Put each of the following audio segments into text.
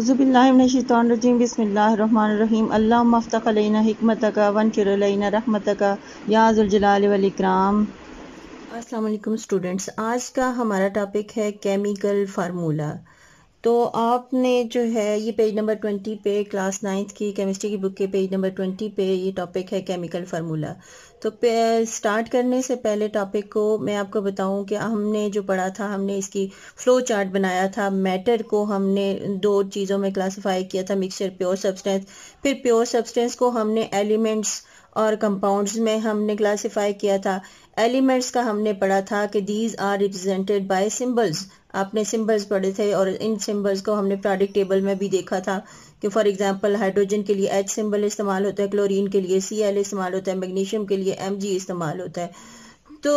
अज़बिल्लिनशैतरजीम बसमीम अल्लाह मफ्तलैना हमत वन शरलैना रहमत याजलाल वलिक्राम अस्सलाम स्टूडेंट्स, आज का हमारा टॉपिक है केमिकल फार्मूला। तो आपने जो है, ये पेज नंबर ट्वेंटी पे, क्लास नाइन्थ की, केमिस्ट्री की बुक के पेज नंबर ट्वेंटी पे ये टॉपिक है केमिकल फार्मूला। तो स्टार्ट करने से पहले टॉपिक को मैं आपको बताऊँ कि हमने जो पढ़ा था, हमने इसकी फ्लो चार्ट बनाया था। मैटर को हमने दो चीज़ों में क्लासिफाई किया था मिक्सचर प्योर सब्सटेंस फिर प्योर सब्सटेंस को हमने एलिमेंट्स और कंपाउंड्स में हमने क्लासिफाई किया था। एलिमेंट्स का हमने पढ़ा था कि these are represented by symbols आपने सिंबल्स पढ़े थे और इन सिंबल्स को हमने प्रोडक्ट टेबल में भी देखा था। कि फॉर एग्जांपल हाइड्रोजन के लिए एच सिंबल इस्तेमाल होता है क्लोरीन के लिए सी एल इस्तेमाल होता है मैग्नीशियम के लिए एम जी इस्तेमाल होता है। तो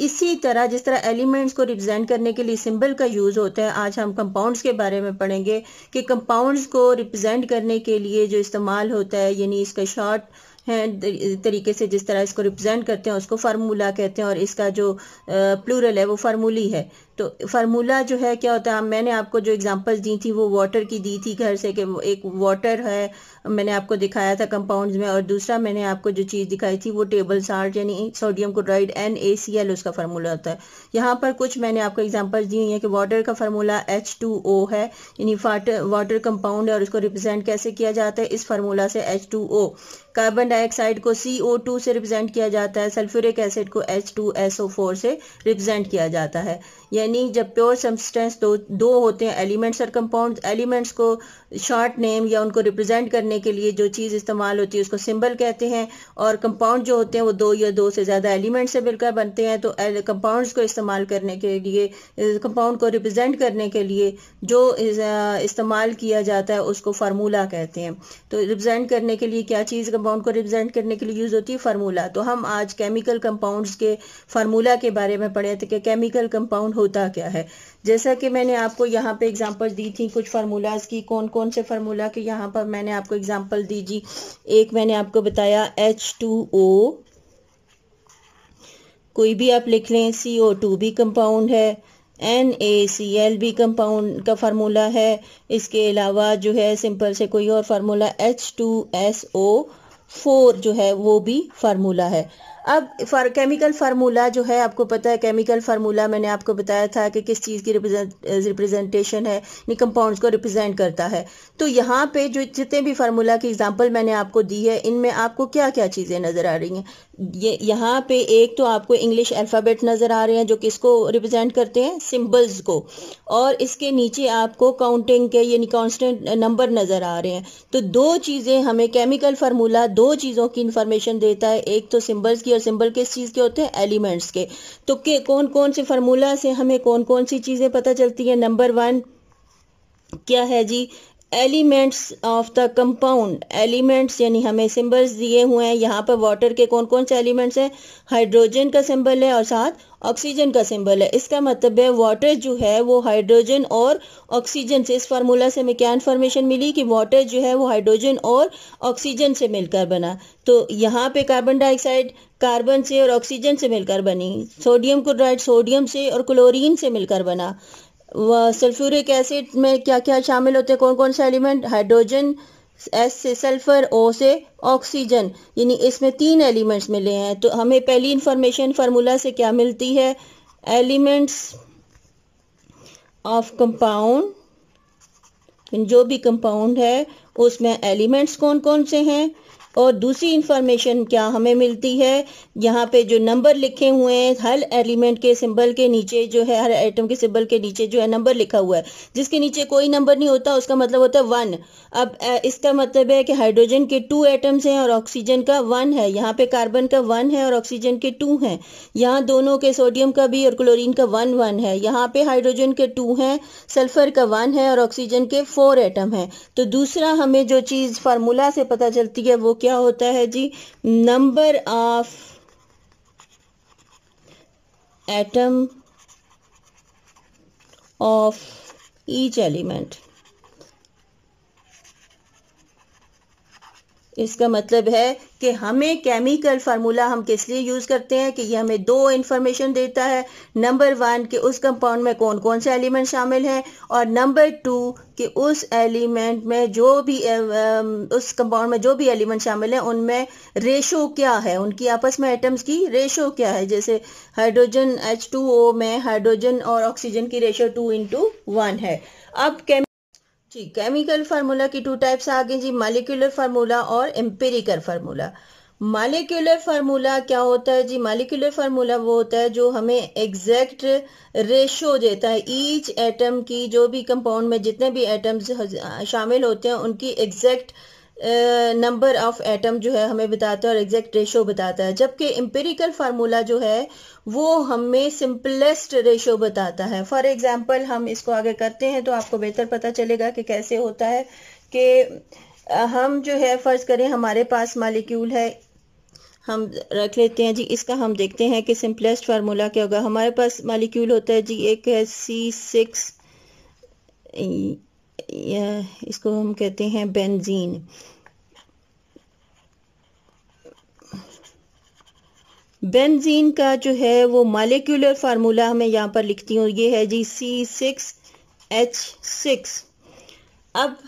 इसी तरह जिस तरह एलिमेंट्स को रिप्रेजेंट करने के लिए सिंबल का यूज़ होता है, आज हम कंपाउंड्स के बारे में पढ़ेंगे कि कंपाउंड्स को रिप्रेजेंट करने के लिए जो इस्तेमाल होता है, यानी इसका शॉर्ट हैं, तरीके से जिस तरह इसको रिप्रेजेंट करते हैं, उसको फार्मूला कहते हैं और इसका जो प्लूरल है, वो फार्मूली है। तो फार्मूला जो है, क्या होता है, मैंने आपको जो एग्जांपल्स दी थी, वो वाटर की दी थी घर से कि एक वाटर है, मैंने आपको दिखाया था कंपाउंड्स में, और दूसरा मैंने आपको जो चीज़ दिखाई थी, वो टेबल साल्ट यानी sodium chloride N A C L उसका फार्मूला होता है। यहाँ पर कुछ मैंने आपको एग्जांपल्स दी हुई है कि वाटर का फार्मूला एच टू ओ है, यानी वाटर कंपाउंड है, और उसको रिप्रेजेंट कैसे किया जाता है, इस फार्मूला से H two O carbon dioxide को सी ओ टू से रिप्रेजेंट किया जाता है सल्फ्यूरिक एसिड को H two S O four से रिप्रेजेंट किया जाता है। यानी जब प्योर सब्सटेंस दो दो होते हैं एलिमेंट्स और कंपाउंड्स एलिमेंट्स को शॉर्ट नेम या उनको रिप्रेजेंट करने के लिए जो चीज़ इस्तेमाल होती है, उसको सिंबल कहते हैं और कंपाउंड जो होते हैं, वो दो या दो से ज़्यादा एलिमेंट से मिलकर बनते हैं तो कंपाउंड्स को इस्तेमाल करने के लिए कंपाउंड को रिप्रेजेंट करने के लिए जो इस्तेमाल किया जाता है, उसको फार्मूला कहते हैं। तो रिप्रेजेंट करने के लिए क्या चीज़ कंपाउंड को रिप्रेजेंट करने के लिए यूज़ होती है? फार्मूला तो हम आज केमिकल कंपाउंड्स के फार्मूला के बारे में पढ़े थे कि केमिकल कंपाउंड होता क्या है? जैसा कि मैंने आपको यहाँ पे एग्जांपल दी थी कुछ फार्मूलाज की कौन कौन से फार्मूला के यहाँ पर मैंने आपको एग्जांपल दी जी। एक मैंने आपको बताया एच टू ओ कोई भी आप लिख लें सी ओ टू भी कंपाउंड है एन ए सी एल भी कंपाउंड का फार्मूला है। इसके अलावा जो है सिंपल से कोई और formula H two S O four जो है, वो भी फार्मूला है। अब फर, केमिकल फार्मूला जो है आपको पता है केमिकल फार्मूला मैंने आपको बताया था कि किस चीज़ की रिप्रेजेंटेशन है कंपाउंड्स को रिप्रेजेंट करता है। तो यहाँ पे जो जितने भी फार्मूला की एग्जांपल मैंने आपको दी है इनमें आपको क्या क्या चीज़ें नज़र आ रही हैं? ये यहाँ पे एक तो आपको इंग्लिश अल्फ़ाबेट नज़र आ रहे हैं जो किसको रिप्रेजेंट करते हैं? सिम्बल्स को। और इसके नीचे आपको काउंटिंग के यानी कांस्टेंट नंबर नज़र आ रहे हैं। तो दो चीज़ें हमें केमिकल फार्मूला दो चीज़ों की इंफॉर्मेशन देता है। एक तो सिम्बल्स की और सिंबल किस चीज़ के होते हैं? एलिमेंट्स के। तो के कौन कौन से फार्मूला से हमें कौन कौन सी चीज़ें पता चलती हैं? नंबर वन क्या है जी? Elements of the compound. Elements, यानी हमें सिंबल्स दिए हुए हैं। यहाँ पर वाटर के कौन कौन से एलिमेंट्स हैं? हाइड्रोजन का सिंबल है और साथ ऑक्सीजन का सिंबल है। इसका मतलब है वाटर जो है वो हाइड्रोजन और ऑक्सीजन से। इस फार्मूला से हमें क्या इन्फॉर्मेशन मिली कि वाटर जो है वो हाइड्रोजन और ऑक्सीजन से मिलकर बना। तो यहाँ पे कार्बन डाइऑक्साइड कार्बन से और ऑक्सीजन से मिलकर बनी। सोडियम क्लोराइड सोडियम से और क्लोरीन से मिलकर बना। सल्फ्यूरिक एसिड में क्या क्या शामिल होते हैं? कौन कौन से एलिमेंट? हाइड्रोजन, एस से सल्फ़र, ओ से ऑक्सीजन। यानी इसमें तीन एलिमेंट्स मिले हैं। तो हमें पहली इंफॉर्मेशन फार्मूला से क्या मिलती है? एलिमेंट्स ऑफ़ कंपाउंड जो भी कंपाउंड है, उसमें एलिमेंट्स कौन कौन से हैं? और दूसरी इंफॉर्मेशन क्या हमें मिलती है? यहाँ पे जो नंबर लिखे हुए हैं, हर एलिमेंट के सिंबल के नीचे जो है, हर आइटम के सिंबल के नीचे जो है नंबर लिखा हुआ है। जिसके नीचे कोई नंबर नहीं होता, उसका मतलब होता है वन अब इसका मतलब है कि हाइड्रोजन के टू एटम्स हैं और ऑक्सीजन का वन है। यहाँ पे कार्बन का वन है और ऑक्सीजन के टू हैं। यहाँ दोनों के सोडियम का भी और क्लोरीन का वन वन है। यहाँ पे हाइड्रोजन के टू हैं सल्फ़र का वन है और ऑक्सीजन के फोर एटम है। तो दूसरा हमें जो चीज़ फार्मूला से पता चलती है, वो होता है जी? Number of atom of each element इसका मतलब है कि हमें केमिकल फार्मूला हम किस लिए यूज़ करते हैं कि ये हमें दो इंफॉर्मेशन देता है। नंबर वन कि उस कंपाउंड में कौन कौन से एलिमेंट शामिल हैं और नंबर टू कि उस एलिमेंट में जो भी उस कंपाउंड में जो भी एलिमेंट शामिल है, उनमें रेशो क्या है? उनकी आपस में एटम्स की रेशो क्या है? जैसे हाइड्रोजन एच टू ओ में हाइड्रोजन और ऑक्सीजन की रेशो टू इंटू वन है। अब जी केमिकल फार्मूला की टू टाइप्स आ गई जी मालिकुलर फार्मूला और एम्पेरिकल फार्मूला मालिकुलर फार्मूला क्या होता है जी? मालिकुलर फार्मूला वो होता है जो हमें एग्जैक्ट रेशो देता है. ईच एटम की जो भी कंपाउंड में जितने भी एटम्स शामिल होते हैं, उनकी एग्जैक्ट नंबर ऑफ़ एटम जो है हमें बताता है और एग्जैक्ट रेशो बताता है। जबकि एम्पेरिकल फार्मूला जो है, वो हमें सिंपलेस्ट रेशो बताता है। फॉर एग्जांपल हम इसको आगे करते हैं तो आपको बेहतर पता चलेगा कि कैसे होता है कि हम जो है, फ़र्ज़ करें हमारे पास मालिक्यूल है। हम रख लेते हैं जी, इसका हम देखते हैं कि सिंपलेस्ट फार्मूला क्या होगा। हमारे पास मालिक्यूल होता है जी, एक है सी सिक्स इसको हम कहते हैं बेंजीन बेंजीन का जो है वो मालिक्यूलर फार्मूला हमें यहाँ पर लिखती हूँ, ये है जी सी सिक्स एच सिक्स अब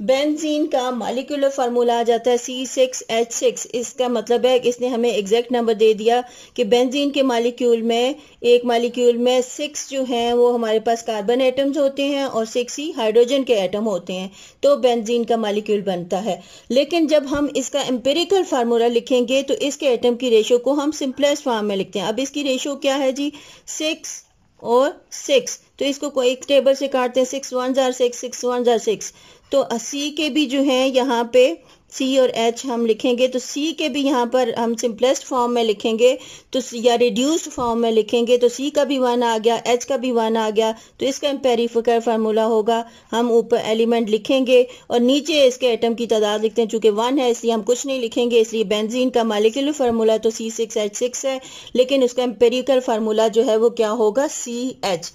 बेंजीन का मालिकुलर फार्मूला आ जाता है सी सिक्स एच सिक्स इसका मतलब है कि इसने हमें एग्जैक्ट नंबर दे दिया कि बेंजीन के मालिक्यूल में, एक मालिक्यूल में सिक्स जो हैं, वो हमारे पास कार्बन एटम्स होते हैं और सिक्स ही हाइड्रोजन के एटम होते हैं। तो बेंजीन का मालिक्यूल बनता है। लेकिन जब हम इसका एम्पेरिकल फार्मूला लिखेंगे तो इसके एटम की रेशो को हम सिंपलेस्ट फॉर्म में लिखते हैं। अब इसकी रेशो क्या है जी? सिक्स और सिक्स तो इसको एक टेबल से काटते हैं। सिक्स वन जार सिक्स सिक्स वन जार सिक्स तो सी के भी जो है यहाँ पे सी और एच हम लिखेंगे तो सी के भी यहाँ पर हम सिंपलेस्ट फॉर्म में लिखेंगे तो या रिड्यूस्ड फॉर्म में लिखेंगे तो सी का भी वन आ गया एच का भी वन आ गया तो इसका एम्पेरिफिकर फार्मूला होगा। हम ऊपर एलिमेंट लिखेंगे और नीचे इसके एटम की तादाद लिखते हैं, चूँकि वन है, इसलिए हम कुछ नहीं लिखेंगे, इसलिए बेंजीन का मालिकुलर फार्मूला तो सी सिक्स एच सिक्स है, लेकिन उसका एम्पेरिकल फार्मूला जो है वो क्या होगा? सी एच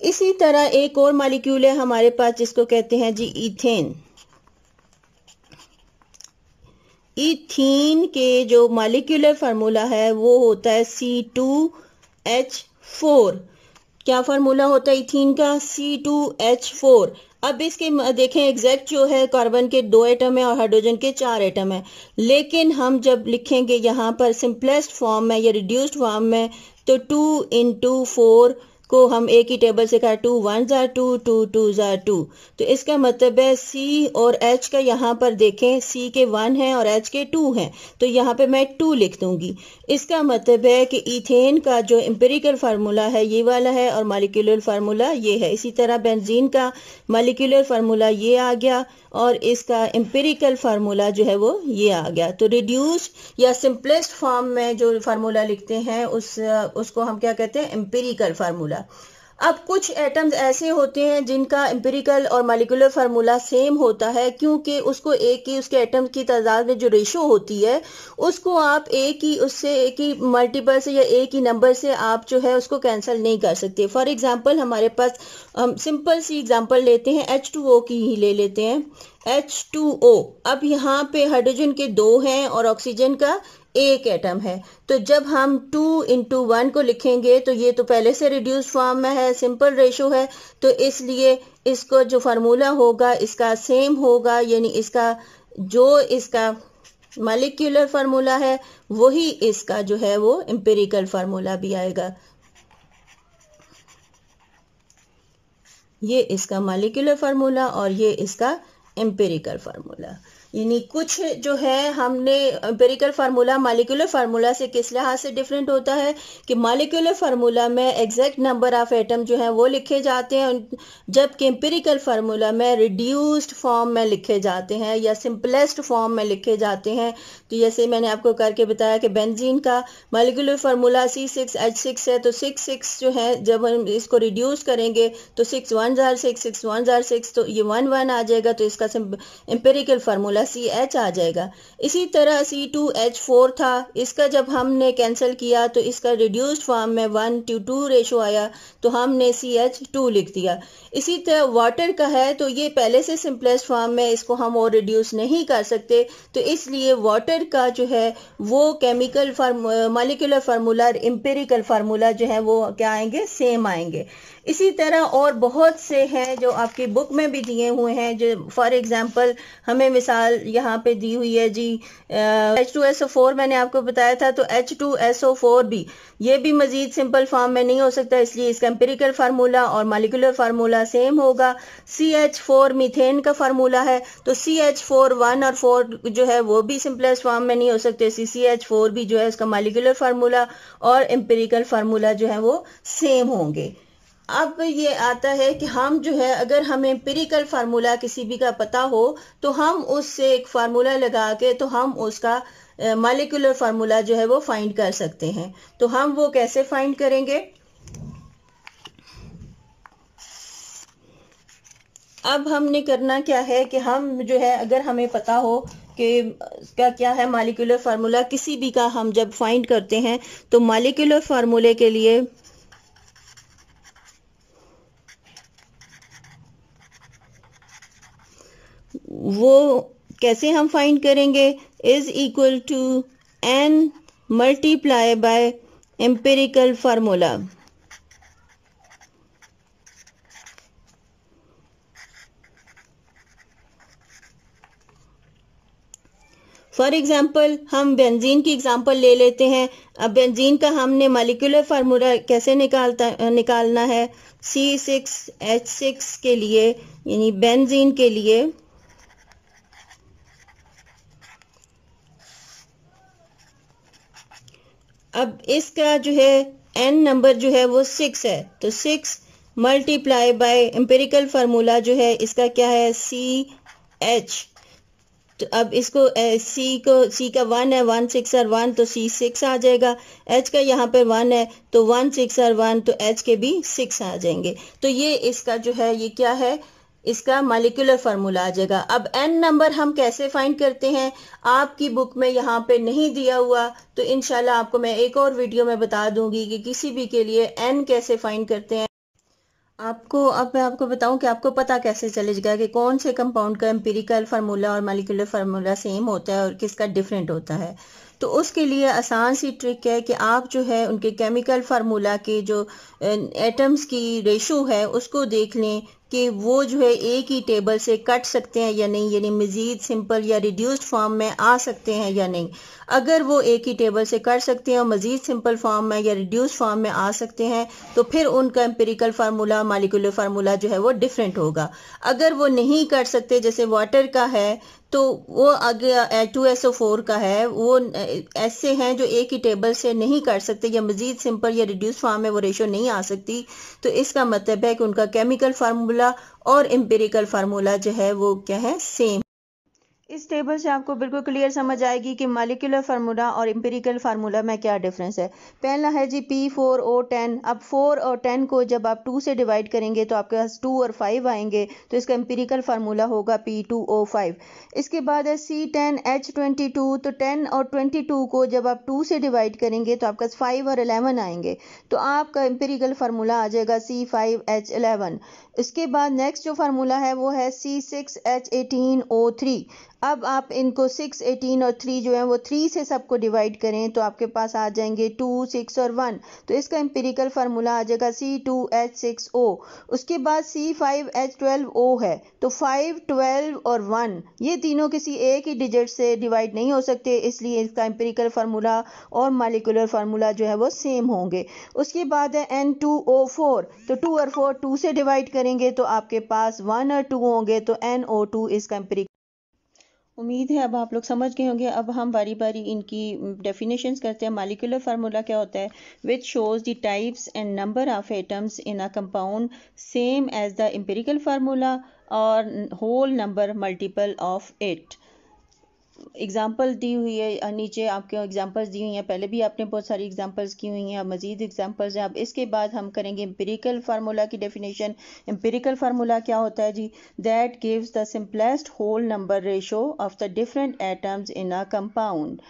इसी तरह एक और मालिक्यूल है हमारे पास, जिसको कहते हैं जी इथेन इथीन के जो मालिक्यूलर फार्मूला है, वो होता है सी टू एच फोर क्या फार्मूला होता है इथीन का? सी टू एच फोर अब इसके देखें एग्जैक्ट जो है कार्बन के दो एटम है और हाइड्रोजन के चार एटम है। लेकिन हम जब लिखेंगे यहाँ पर सिंपलेस्ट फॉर्म में या रिड्यूस्ड फॉर्म में तो टू इंटू फोर को हम एक ही टेबल से कहा टू वन जार टू टू टू जार टू तो इसका मतलब है सी और एच का यहाँ पर देखें सी के वन है और एच के टू हैं. तो यहाँ पे मैं टू लिख दूँगी. इसका मतलब है कि इथेन का जो एम्पेरिकल फार्मूला है, ये वाला है और मालिकुलर फार्मूला ये है. इसी तरह बेंजीन का मालिकुलर फार्मूला ये आ गया और इसका एम्पेरिकल फार्मूला जो है वो ये आ गया. तो रिड्यूस या सिंपलेस्ट फॉर्म में जो फार्मूला लिखते हैं, उस, उसको हम क्या कहते हैं? एम्पेरिकल फार्मूला अब कुछ एटम्स ऐसे होते हैं जिनका एम्पेरिकल और मालिकुलर फार्मूला सेम होता है, क्योंकि उसको एक ही उसके एटम की तादाद में जो रेशो होती है, उसको आप एक ही उससे एक ही मल्टीपल से या एक ही नंबर से आप जो है उसको कैंसिल नहीं कर सकते। फॉर एग्जांपल हमारे पास, हम सिंपल सी एग्जांपल लेते हैं एच टू ओ की ही ले लेते हैं। एच टू ओ अब यहाँ पे हाइड्रोजन के दो हैं और ऑक्सीजन का एक एटम है। तो जब हम टू इंटू वन को लिखेंगे तो ये तो पहले से रिड्यूस फॉर्म में है सिंपल रेशो है। तो इसलिए इसको जो फार्मूला होगा, इसका सेम होगा, यानी इसका, जो इसका मालिक्यूलर फार्मूला है, वही इसका जो है वो एम्पेरिकल फार्मूला भी आएगा। ये इसका मालिक्यूलर फार्मूला और ये इसका एम्पेरिकल फार्मूला यानी कुछ जो है, हमने एम्पेरिकल फार्मूला मालिकुलर फार्मूला से किस लिहाज से डिफरेंट होता है कि मालिकुलर फार्मूला में एग्जैक्ट नंबर ऑफ़ एटम जो है वो लिखे जाते हैं, जबकि एम्पेरिकल फार्मूला में रिड्यूस्ड फॉर्म में लिखे जाते हैं या सिंपलेस्ट फॉर्म में लिखे जाते हैं। तो जैसे मैंने आपको करके बताया कि बेंजीन का molecular formula C six H six है तो सिक्स सिक्स जो है, जब हम इसको रिड्यूस करेंगे तो सिक्स वन जार सिक्स सिक्स वन जार सिक्स तो ये वन वन आ जाएगा तो इसका empirical formula formula C H आ जाएगा। इसी तरह सी टू एच फोर था। इसका जब हमने कैंसिल किया तो इसका रिड्यूस्ड फॉर्म में वन टू टू रेशो आया तो हमने सी एच टू लिख दिया। इसी तरह वाटर का है तो ये पहले से सिंपलेस्ट फॉर्म में इसको हम और रिड्यूस नहीं कर सकते। तो इसलिए वाटर का जो है, वो chemical molecular formula empirical formula जो है, वो क्या आएँगे? सेम आएँगे। इसी तरह और बहुत से हैं जो आपकी बुक में भी दिए हुए हैं। जो फॉर एग्जांपल हमें मिसाल यहाँ पे दी हुई है जी। H two S O four मैंने आपको बताया था तो H two S O four भी, ये भी मजीद सिंपल फॉर्म में नहीं हो सकता, इसलिए इसका एम्पेरिकल फार्मूला और मालिकुलर फार्मूला सेम होगा। सी एच फोर मिथेन का फार्मूला है तो सी एच फोर वन और फोर जो है वो भी सिंपलेस्ट फॉर्म में नहीं हो सकते सी एच फोर भी जो है उसका मालिकुलर फार्मूला और एम्पेरिकल फार्मूला जो है वो सेम होंगे। अब ये आता है कि हम जो है, अगर हमें पिरिकल फार्मूला किसी भी का पता हो तो हम उससे एक फार्मूला लगा के तो हम उसका मालिकुलर फार्मूला जो है वो फाइंड कर सकते हैं। तो हम वो कैसे फाइंड करेंगे? अब हमने करना क्या है कि हम जो है, अगर हमें पता हो कि क्या क्या है मालिकुलर फार्मूला किसी भी का हम जब फाइंड करते हैं तो मालिकुलर फार्मूले के लिए वो कैसे हम फाइंड करेंगे? Is equal to N multiply by empirical formula for example हम बेंजीन की एग्ज़ाम्पल ले लेते हैं। अब बेंजीन का हमने मालिकुलर फार्मूला कैसे निकालता, निकालना है? सी सिक्स एच सिक्स के लिए, यानी बेंजीन के लिए। अब इसका जो है एन नंबर जो है वो सिक्स है। तो six multiply by empirical formula जो है, इसका क्या है? सी एच तो अब इसको सी को सी का वन है वन सिक्स और वन तो सी सिक्स आ जाएगा। एच का यहाँ पर वन है तो वन सिक्स और वन तो एच के भी सिक्स आ जाएँगे। तो ये इसका जो है, ये क्या है? इसका मालिकुलर फार्मूला आ जाएगा। अब एन नंबर हम कैसे फाइंड करते हैं? आपकी बुक में यहाँ पे नहीं दिया हुआ तो इनशाला आपको मैं एक और वीडियो में बता दूँगी कि किसी भी के लिए एन कैसे फाइंड करते हैं। आपको, अब मैं आपको बताऊँ कि आपको पता कैसे चलेगा कि कौन से कंपाउंड का एम्पेरिकल फार्मूला और मालिकुलर फार्मूला सेम होता है और किसका डिफरेंट होता है। तो उसके लिए आसान सी ट्रिक है कि आप जो है उनके केमिकल फार्मूला के जो एटम्स की रेशो है, उसको देख लें। कि वो जो है एक ही टेबल से कट सकते हैं या नहीं, यानी मज़ीद सिंपल या रिड्यूस्ड फॉर्म में आ सकते हैं या नहीं। अगर वो एक ही टेबल से कर सकते हैं और मज़ीद सिंपल फॉर्म में या रिड्यूस फॉर्म में आ सकते हैं तो फिर उनका एम्पेरिकल फार्मूला मालिकुलर फार्मूला जो है वो डिफरेंट होगा। अगर वो नहीं कर सकते, जैसे वाटर का है तो वो अगर टू एस ओ फोर का है, वो ऐसे हैं जो एक ही टेबल से नहीं कर सकते या मजीद सिंपल या रिड्यूस फॉर्म में वो रेशो नहीं आ सकती। तो इसका मतलब है कि उनका केमिकल फार्मूला और एम्पेरिकल फार्मूला जो है वो क्या है? सेम इस टेबल से आपको बिल्कुल क्लियर समझ आएगी कि मालिकुलर फार्मूला और इम्पेरिकल फार्मूला में क्या डिफरेंस है। पहला है जी पी फोर ओ टेन अब फोर और टेन को जब आप टू से डिवाइड करेंगे तो आपके पास टू और फाइव आएँगे तो इसका इम्पेरिकल फार्मूला होगा पी टू ओ फाइव इसके बाद है C ten H twenty two तो टेन और ट्वेंटी टू को जब आप टू से डिवाइड करेंगे तो आपके पास फाइव और अलेवन आएँगे। तो आपका इम्पेरिकल फार्मूला आ जाएगा सी फाइव एच एलेवन इसके बाद नेक्स्ट जो फार्मूला है वो है C six H eighteen O three अब आप इनको सिक्स एटीन और थ्री जो है, वो थ्री से सबको डिवाइड करें तो आपके पास आ जाएँगे टू सिक्स और वन तो इसका एम्पेरिकल फार्मूला आ जाएगा C two H six O उसके बाद C five H twelve O है. तो फाइव ट्वेल्व और वन ये तीनों किसी एक ही डिजिट से डिवाइड नहीं हो सकते, इसलिए इसका एम्पेरिकल फार्मूला और मालिकुलर फार्मूला जो है, वो सेम होंगे. उसके बाद है एन टू ओ फोर तो टू और फोर टू से डिवाइड करेंगे तो आपके पास वन और टू होंगे तो एन ओ टू इसका एम्पेरिकल उम्मीद है, अब आप लोग समझ गए होंगे। अब हम बारी बारी इनकी डेफिनेशन करते हैं। मालिकुलर फार्मूला क्या होता है? Which shows the types and number of atoms in a compound same as the empirical formula और whole number multiple of it example दी हुई है नीचे आपके एग्ज़ाम्पल्स दी हुई हैं। पहले भी आपने बहुत सारी एग्ज़ाम्पल्स की हुई हैं अब मज़ीद एग्ज़ाम्पल्स हैं। अब इसके बाद हम करेंगे एम्पेरिकल फार्मूला की डेफिनेशन एम्पेरिकल फार्मूला क्या होता है जी? That gives the simplest whole number ratio of the different atoms in a compound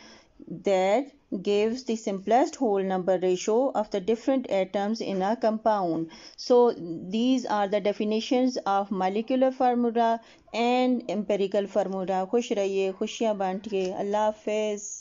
that gives the simplest whole number ratio of the different atoms in a compound. So these are the definitions of molecular formula and empirical formula. खुश रहिए खुशियाँ बांटिए अल्लाह हाफिज़